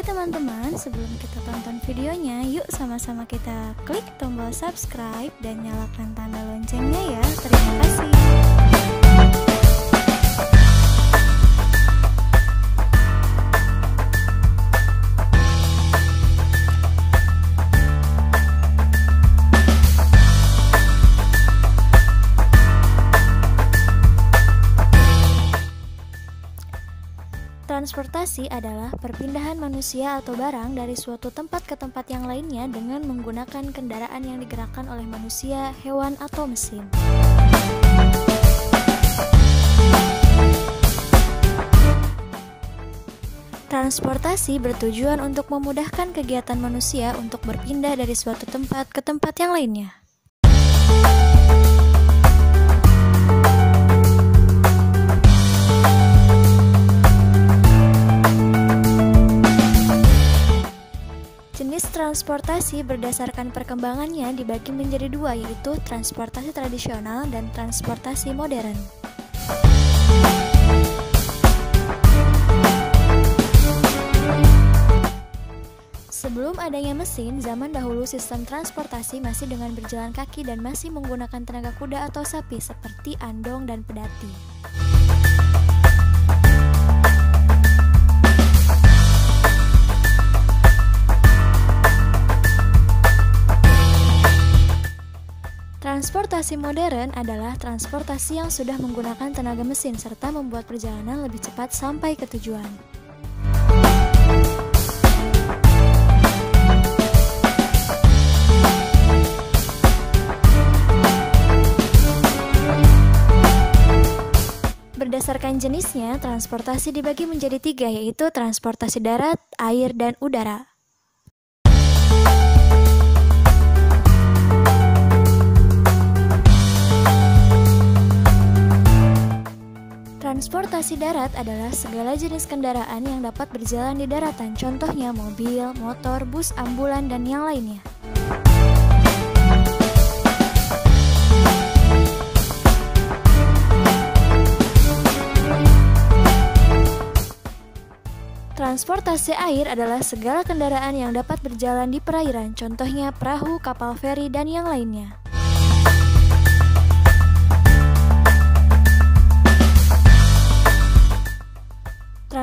Oke teman-teman, sebelum kita tonton videonya, yuk sama-sama kita klik tombol subscribe dan nyalakan tanda loncengnya ya. Transportasi adalah perpindahan manusia atau barang dari suatu tempat ke tempat yang lainnya dengan menggunakan kendaraan yang digerakkan oleh manusia, hewan, atau mesin. Transportasi bertujuan untuk memudahkan kegiatan manusia untuk berpindah dari suatu tempat ke tempat yang lainnya. Transportasi berdasarkan perkembangannya dibagi menjadi dua yaitu transportasi tradisional dan transportasi modern. Sebelum adanya mesin, zaman dahulu sistem transportasi masih dengan berjalan kaki dan masih menggunakan tenaga kuda atau sapi seperti andong dan pedati. Transportasi modern adalah transportasi yang sudah menggunakan tenaga mesin serta membuat perjalanan lebih cepat sampai ke tujuan. Berdasarkan jenisnya, transportasi dibagi menjadi tiga, yaitu transportasi darat, air, dan udara. Transportasi darat adalah segala jenis kendaraan yang dapat berjalan di daratan, contohnya mobil, motor, bus, ambulan, dan yang lainnya. Transportasi air adalah segala kendaraan yang dapat berjalan di perairan, contohnya perahu, kapal feri, dan yang lainnya.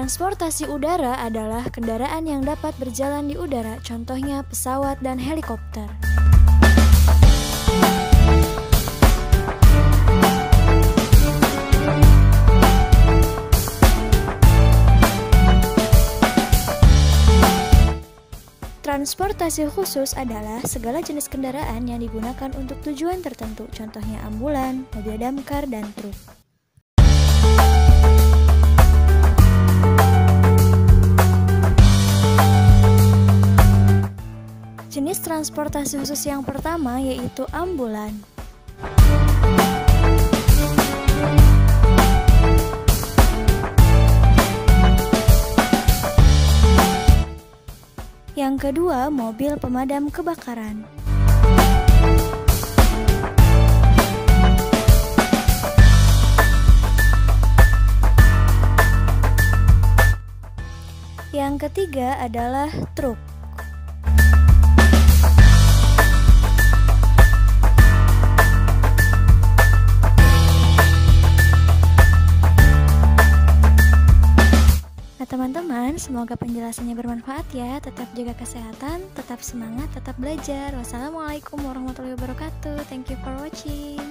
Transportasi udara adalah kendaraan yang dapat berjalan di udara, contohnya pesawat dan helikopter. Transportasi khusus adalah segala jenis kendaraan yang digunakan untuk tujuan tertentu, contohnya ambulan, mobil damkar, dan truk. Transportasi khusus yang pertama yaitu ambulan. Yang kedua, mobil pemadam kebakaran. Yang ketiga adalah truk. Teman-teman, semoga penjelasannya bermanfaat ya. Tetap jaga kesehatan, tetap semangat, tetap belajar. Wassalamualaikum warahmatullahi wabarakatuh. Thank you for watching.